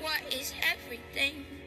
What is everything?